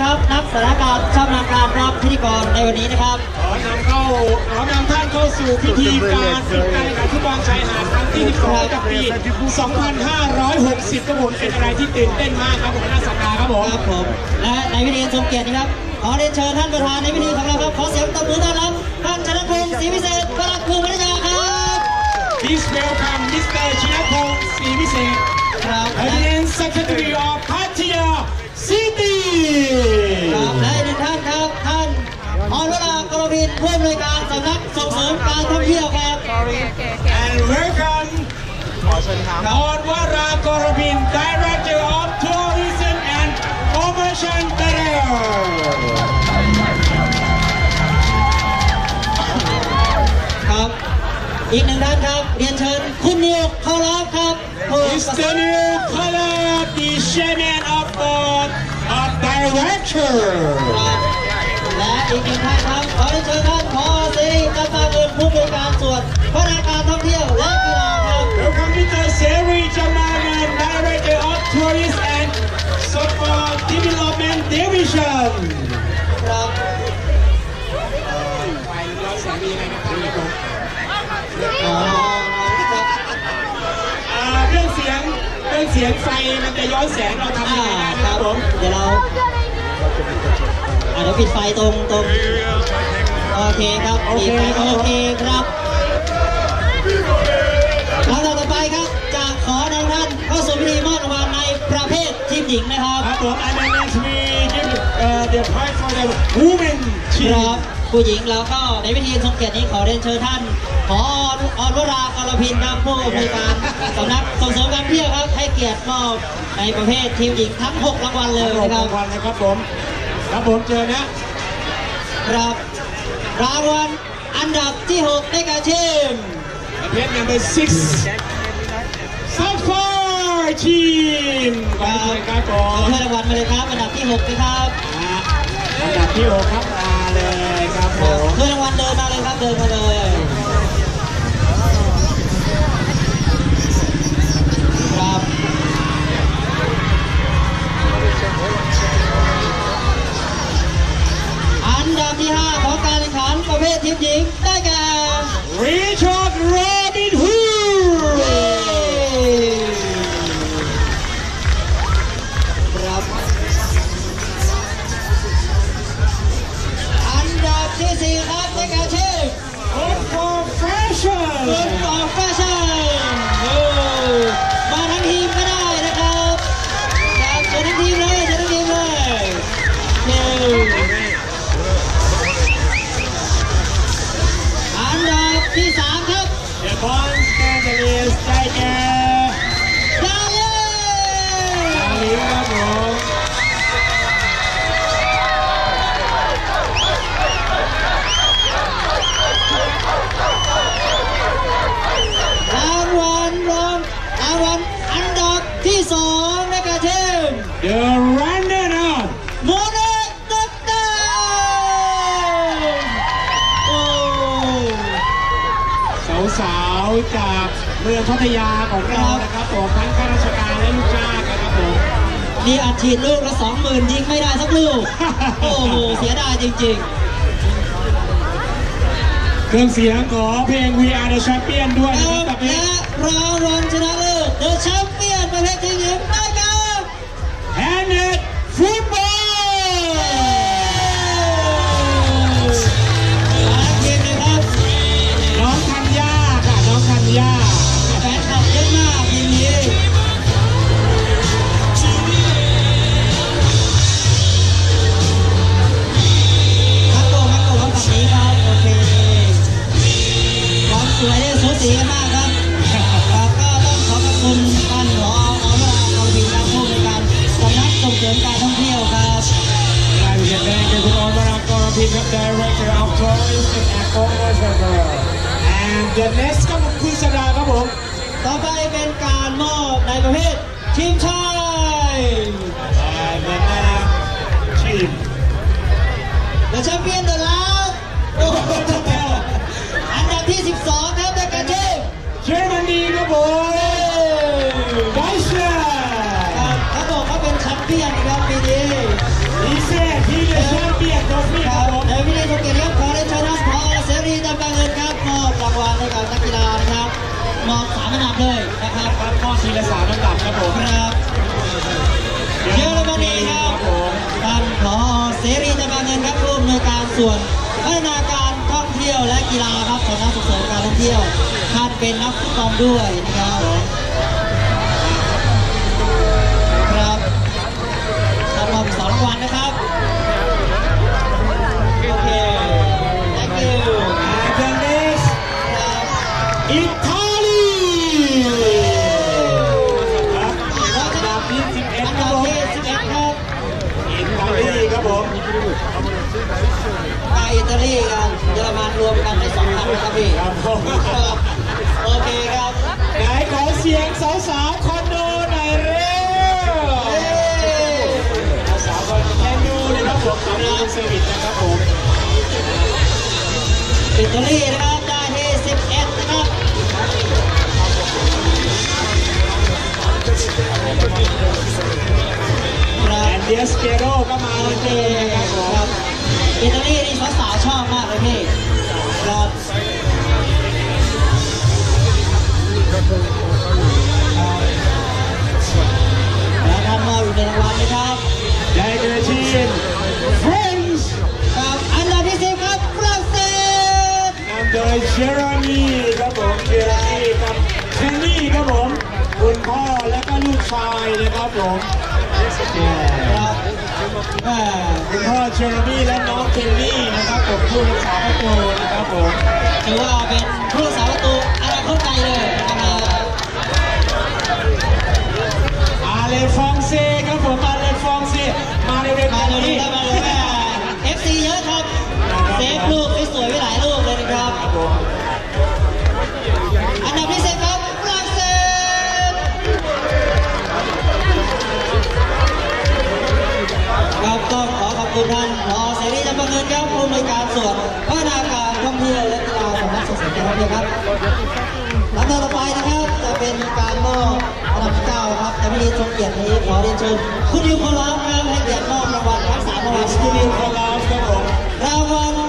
ครับ นักสถานการณ์ชำนาญการรับพิธีกรในวันนี้นะครับ ขอนำเข้าขอนำท่านเข้าสู่พิธีการปิดการแข่งขันฟุตบอลชายหาดครั้งที่12กับปี 2560ครับผมเป็นอะไรที่ตื่นเต้นมากครับผมน่าสัปดาห์ครับผมครับผม และในพิธีทรงเกียรตินะครับ ขอเรียนเชิญท่านประธานในพิธีของเราครับ ขอเสียงตบมือต้อนรับท่านชนะพงศ์ศรีวิเศษประหลัดกรุงพัทยาครับ Please welcome Mr. ชินพงศ์ศรีวิเศษครับและ Admin Secretary of Pattaya City ครับและอีกท่านครับท่านอรวรากรพินผู้อำนวยการสำนักส่งเสริมการท่องเที่ยวครับ and welcome ออนวรากรบิน Director of Tourism and Promotion Bureau ครับอีกหนึ่งท่านครับเรียนเชิญคุณนิวเข้ารับครับ Mr. New Color, the Chairman of Board of Director ครับและอีกหนึ่งท่านครับขอเรียนเชิญท่านพอสิริกำปาเงินผู้บริการส่วนพัฒนาการท่องเที่ยวและกีฬาครับ Welcome Mr. Seri Jamanan, Director of Tourism and Sport Development Division ครับอ๋อครับอ่าเรื่องเสียงเรื่องเสียงไฟมันจะย้อนแสงเราทำอ่ายังไงได้คครัรับบผมเดี๋ยวเรา อ่าเดี๋ยวปิดไฟตรงตรงโอเคครับปิดไฟโอเคครับลำดับต่อไปครับจะขอนำท่านเข้าสู่พิธีมอบรางวัลในประเภททีมหญิงนะครับ ครับผม and then next we give uh, the prize for the women ค team รับผู้หญิงแล้วก็ในพิธีทรงเกียรตินี้ขอเรียนเชิญท่านขอออนวรากรพินครับผู้อำนวยการสำนักส่งเสริมการเที่ยวครับให้เกียรติมอบในประเภททีมหญิงทั้ง 6 รางวัลเลยรางนะครับวัลนะครับผม ครับผมเจอนะครับรางวัลอันดับที่ 6 ได้แก่ทีมประเภท number six Sapphire team ขอบคุณครับผขอมถ้วยรางวัลมาเลยครับอันดับที่6นะครับอ่าอันดับที่หกครับมาเลยครับผมถ้วยรางวัลเดินมาเลยครับเดินมาเลย อันดับที่ 5 ของการแข่งขันประเภททีมหญิงได้แก่ Richard Ross ทยาของเรานะครับผมทั้งข้าราชการและลูกจ้างนะครับผมนี่อัดฉีดลูกละสองหมื่นยิงไม่ได้สักลูก โอ้โห เสียดายจริงเครื่องเสียงของเพลง We Are the Champion ด้วยๆนะครับกับเพลและงรางวัลชนะเลิศเดอะแชมเปี้ยนประเภททีมหญิงได้ ต่อไปเป็นการมอบในประเภททีมชาย and the next team และแชมเปี้ยนเดอะลาสอันดับที่ 12 ส่วนพัฒนาการท่องเที่ยวและกีฬาครับสำนักส่งเสริมการท่องเที่ยวท่านเป็นนักฟุตบอลด้วยนะครับครับท่านมอบสองรางวัลนะครับ ตาลีกับเยอรมันรวมกันในสองพันนะครับพี่ครับผมโอเคครับไหนขอเสียงสาวๆคอนโดหน่อยเร็วสาวๆคอนโดเลยครับผมสาวนาเซอร์วิสนะครับผมอิตาลีนะครับได้ที่11นะครับแอนเดียสเกโรก็มาโอเหมือนเคเดิมนะครับผมครับ อิตาลีนี่สาวๆชอบมากเลยพี่ครับแล้วท่านมอบอีกหนึ่งรางวัลนะครับได้เกอร์ทีมฟรนช์ครับอันดับที่สิบครับฝรั่งเศสนำโดยเจอร์มีครับผมเจอร์มีกับเทนนี่ครับผมคุณพ่อและก็ลูกชายนะครับผม คุณพ่อเจอร์มีและน้องเทนนี่นะครับผมผู้รักษาประตูนะครับผมถือว่าเป็นผู้สาประตูอนาคตไกลเลยนะครับอาเลฟองเซครับผมอาเลฟองเซมาเร็วๆมาดูเร็ดีวครับมาดูแม่เอฟซีเยอะครับเซฟลูกสวยๆไว้หลายลูกเลยนะครับ ครับก็ขอขอบคุณท่านพอเสรีจำปาเงินครับผู้อำนวยการส่วนพัฒนาการท่องเที่ยวและกีฬาสำนักส่งเสริมการท่องเที่ยวครับลำดับต่อไปนะครับจะเป็นการมอบอันดับที่เก้าครับจะไม่ได้ทรงเกียรตินี้ขอเรียนเชิญคุณยูโคลอฟครับให้เกียรติมอบรางวัลทั้งสามรางวัลสตูดิโคอลาฟครับผมรางวัล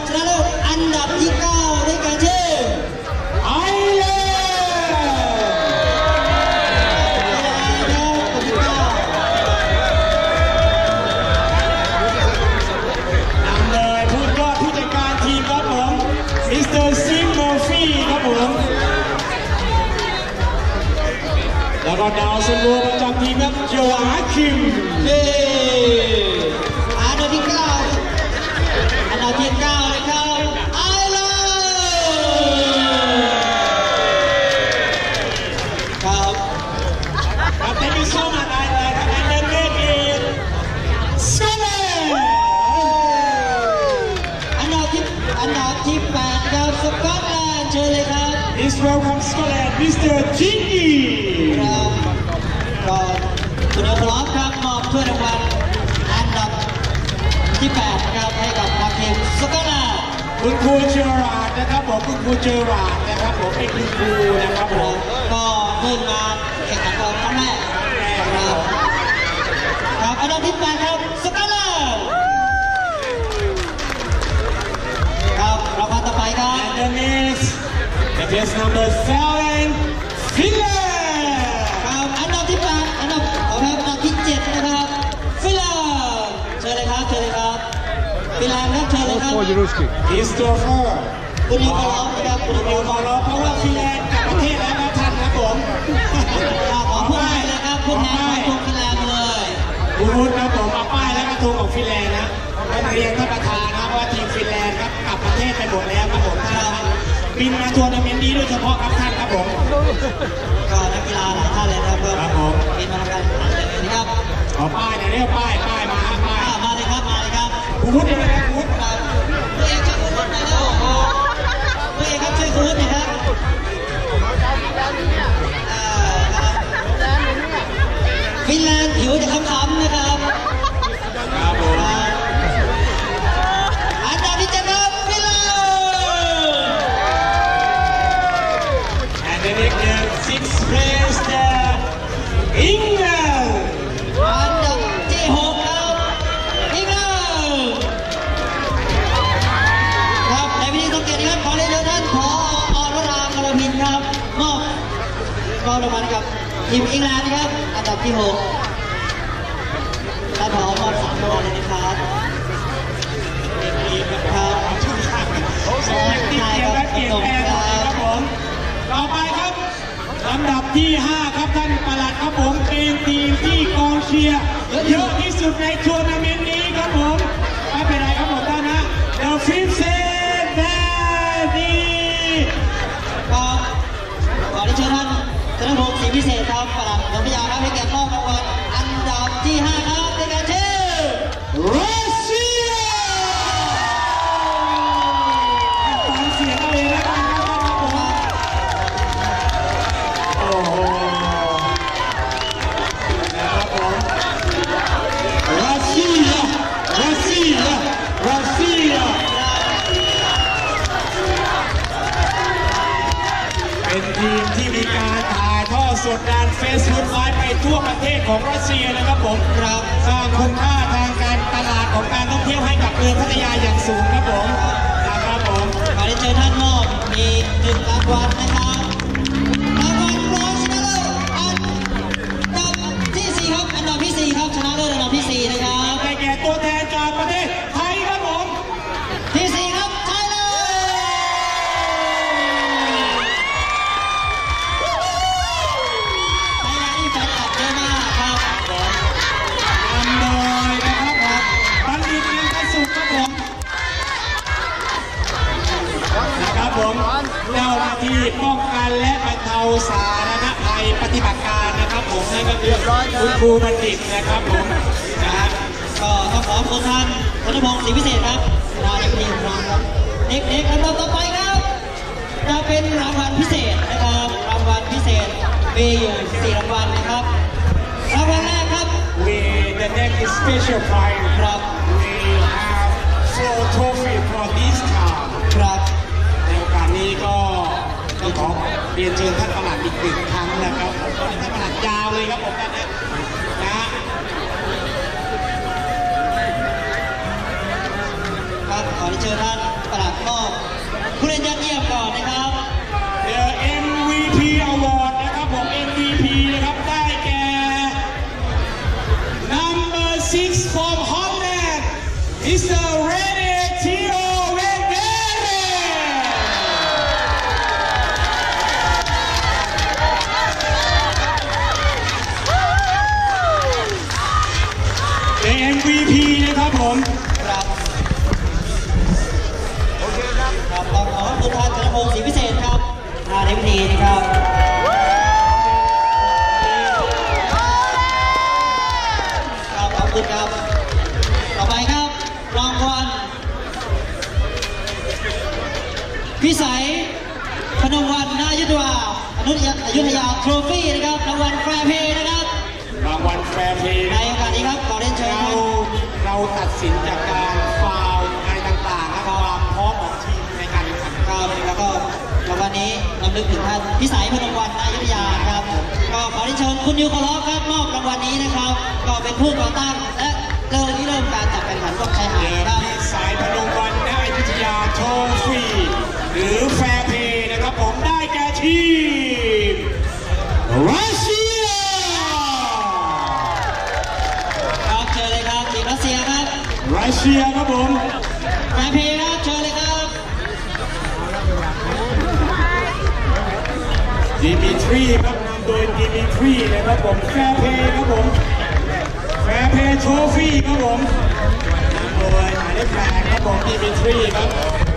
ดาวซัลโวประจำทีมครับโจอาคิมเย้อันดับที่เก้าอันดับที่เก้านะครับไอร์แลนด์ครับครับ thank you so much ไอร์แลนด์ครับ and then next is Scotland อันดับที่อันดับที่แปดครับสกอตแลนด์เชิญเลยครับ Please welcome Scotland Mr. Jingy ครับก็คุณพร้อมครับมอบถ้วยรางวัลอันดับที่แปดนะครับให้กับทางทีม สกอตแลนด์คุณครูเจอราร์ดนะครับผมคุณครูเจอราร์ดนะครับผมเป็นคุณครูนะครับผมก็เพิ่งมาแข่งขันกันครั้งแรกครับครับอันดับที่แปดครับสกอตแลนด์ครับรางวัลต่อไปครับ And the next it is number seven ด์ครับเชิญเลยครับ Christopher คุณยูโกลอฟนะครับคุณยูเดี๋ยวโกขอลรออฟเพราะว่าฟินแลนด์กลับประเทศแล้วนะท่านครับผมขอพูดแทนเลยครับพูดแทนของทุกฟินแลนด์เลยคุณวุฒิครับผมเอาป้ายและกระทงของฟินแลนด์นะต้องเรียนท่านประธานนะว่าทีมฟินแลนด์ครับกลับประเทศไปหมดแล้วครับผมท่านครับบินมาทัวร์นาเมนต์นี้โดยเฉพาะครับท่านครับผมก็นักกีฬาหลายท่านเลยนะครับก็ครับผมบินมาทำการแข่งขันเลยนะครับขอป้ายหน่อยเรียกป้ายป้ายมาฮะป้ายอ่ามาเลย ครับมาเลยครับคุณวุฒิเลยนะคุณครับตัวเองช่วยคุณหน่อยนะโอ้โหตัวเองครับช่วยคุณหน่อยครับฟินแลนด์ผิวจะค้ำๆนะครับครับผมอันดับที่เจ็ดครับฟินแลนด์ And the next six place the England ทีมอังกฤษนะครับ อันดับที่หกท่านผอมอบสามรางวัลเลยนะครับครับสองที่เปลี่ยนและเปลี่ยนแปลงครับผมต่อไปครับลำดับที่ 5 ครับท่านประหลัดครับผมเป็นทีมที่กองเชียร์เยอะที่สุดในทัวร์นาเมนต์นี้ครับผมไม่เป็นไรครับผมท่านนะ The Fifth Set Daddy ทั่วประเทศของรัสเซียนะครับผมครับสร้างคุณค่าทางการตลาดของการท่องเที่ยวให้กับเมืองพัทยาอย่างสูงครับผมนะครับผมขอได้เชิญท่านมอบอีกหนึ่งรางวัลนะครับ ก็คือคุณครูบัณฑิตนะครับผมนะฮะก็ต้องขอบคุณท่านธนพงศ์ศรีวิเศษครับรายพิธีของเราครับเด็กๆลำดับต่อไปครับ จะเป็นรางวัลพิเศษนะครับรางวัลพิเศษมีอยู่สี่รางวัลนะครับรางวัลแรกครับ We the next special prize ครับ we have four trophy for this time ครับ ในโอกาสนี้ก็ต้อง ขอเรียนเชิญท่านประหลัดอีกหนึ่งครั้งนะครับท่านประหลัดยาวเลยครับผมตอนนนะนะครับขอเชิญท่าน พิสัยพนมวันนายุทธวาอนุอยุธยาโทรฟี่นะครับรางวัลแฟร์เพย์นะครับรางวัลแฟร์เพย์ในโอกาสนี้ครับขอเรียนเชิญเราท่านเราตัดสินจากการฟาวล์อะไรต่างๆและความพร้อมของทีมในการแข่งขันครับแล้วก็รางวัลนี้ลำลึกถึงท่านพิสัยพนมวันนายุทธยาครับก็ขอเรียนเชิญคุณนิวคอลอฟครับมอบรางวัลนี้นะครับ ก็เป็นผู้ก่อตั้งและเริ่มที่เริ่มการจัดการแข่งขันวอกชายหาเดิดมครับที่สายพนมวันณอยุธยาโชว์ฟรี หรือ fair play นะครับผมได้แก่ทีมรัสเซียครับเชิญเลยครับทีมรัสเซียครับรัสเซียครับผม fair play ครับเชิญเลยครับดิมิทรีครับนำโดยดิมิทรีนะครับผม fair play ครับผม fair play trophy ครับผมนำโดยหมายเลขแปดครับผมดิมิทรีครับ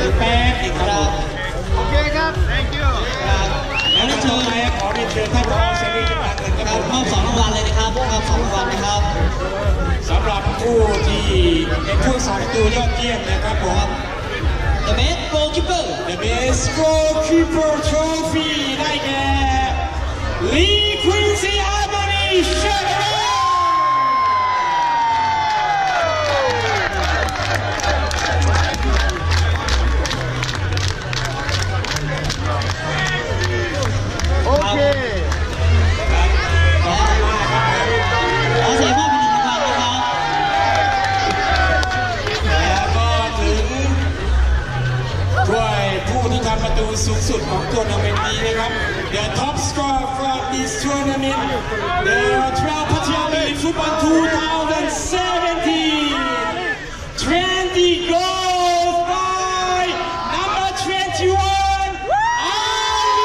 ผมจะถ่ายรูปแป๊บนึงคครัรับบผม Okay, Cap. Thank you. ครับแล้แล้ววก็ได้เชิเชิญญขอเรียนเชิญท่านรองเสรีจังหวัดเงินคครัรับบผมมอบสองรางวัลเลยนะครับมอบสองรางวัลนะครับสำหรับผู้ที่เป็นผู้สาประตูยอดเยี่ยมนะครับผม The best goalkeeper The Best Goalkeeper Trophy ได้แก่ Lee Quincy Harmony Shetland 2017 20 goals by number 21 Ali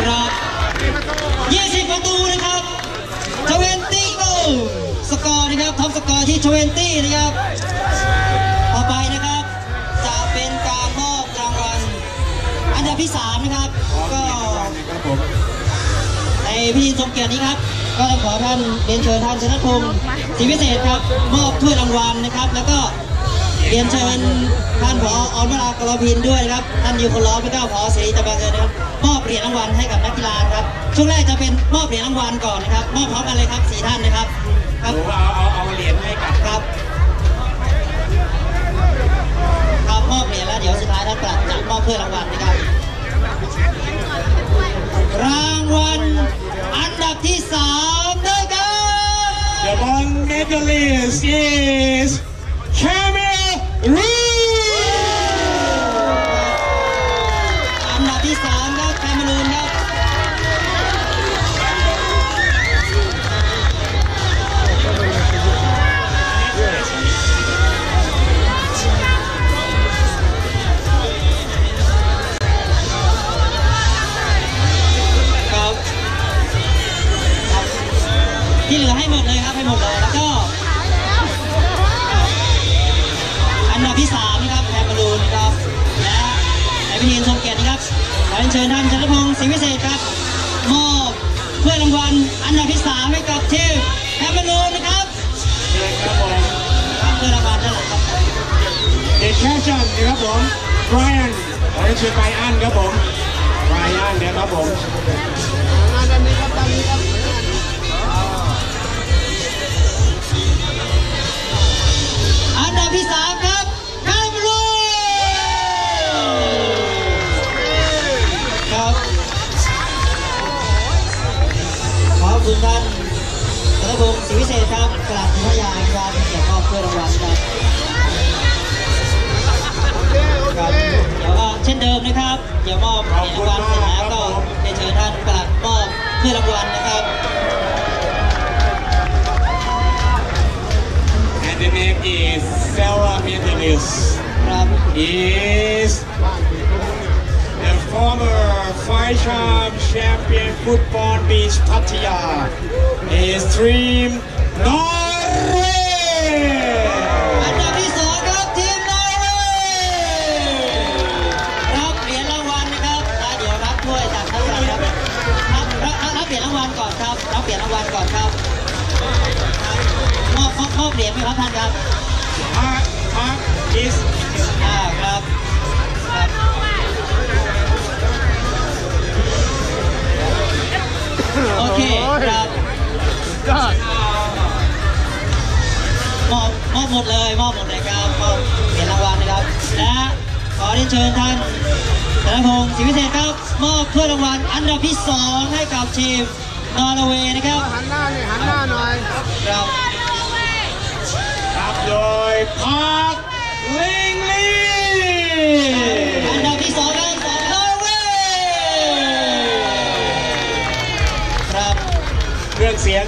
ครับ20ประตูนะครับ20โกลสกอร์นะครับท็อปสกอร์ที่ 20 นะครับ ต่อไปนะครับ อันดับที่3นะครับ ก็ครับผมในพิธีทรงเกียรตินี้ครับ ก็ต้องขอท่านเรียนเชิญท่านชนะพงศ์ศรีพิเศษครับ มอบถ้วยรางวัลนะครับ แล้วก็เรียนเชิญท่านผอออนวรากรพินด้วยนะครับ ท่านยูคนล้อมแล้วก็ผอศรีตะบังเงินนะครับมอบเหรียญรางวัลให้กับนักกีฬานะครับ ช่วงแรกจะเป็นมอบเหรียญรางวัลก่อนนะครับ มอบพร้อมกันเลยครับสี่ท่านนะครับ ครับหรือว่าเอาเอาเอาเหรียญให้กับครับครับมอบเหรียญแล้วเดี๋ยวสุดท้ายท่านปลัดจะมอบถ้วยรางวัลนะครับ รางวัลอันดับที่สามได้แก่ The one medalist is เด็กแคชชั่นนะครับผม Brian ขอเรียนเชิญไบรอันครับผมไบรอันนะครับผมงานด้านนี้ครับด้านนี้ครับอันดับที่สามครับแคมรูนครับขอบคุณท่านชนพงศ์ศรีวิเศษครับ is the former five-time champion football beach Pattaya is Dream Norway อันดับที่สองครับทีมนอร์เวย์รับเหรียญรางวัลนะครับแล้วเดี๋ยวรับถ้วยจากท่านประหลัดครับรับรับรับเหรียญรางวัลก่อนครับรับเหรียญรางวัลก่อนครับมอบมอบมอบเหรียญไหมครับท่านครับ Park Park is อ่าครับครับโอเคครับ God. มอบมอบหมดเลยมอบหมดเลยครับมอบเหรียญรางวัลนะครับและขอเรียนเชิญท่านธนพงศ์ศรีวิเศษครับมอบถ้วยรางวัลอันดับที่สองให้กับทีมนอร์เวย์นะครับหันหน้านี่หันหน้าหน่อยครับครับโดย Park Ling Lee อั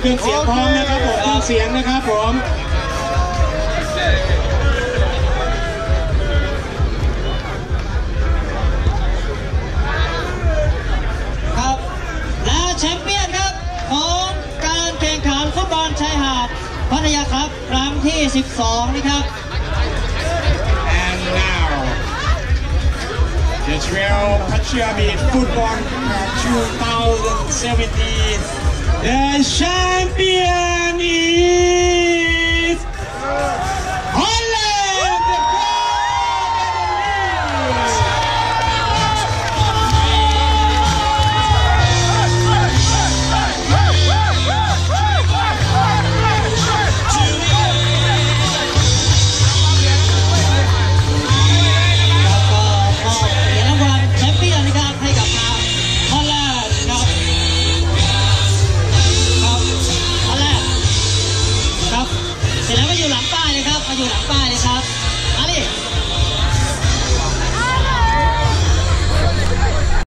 เครื่องเสียงพร้อมนะครับผมเครื่องเสียงนะครับผมครับและแชมเปี้ยนครับของการแข่งขันฟุตบอลชายหาดพัทยาครับรังที่ 12 นะครับ and now the trail Pachiami football 2017 the champion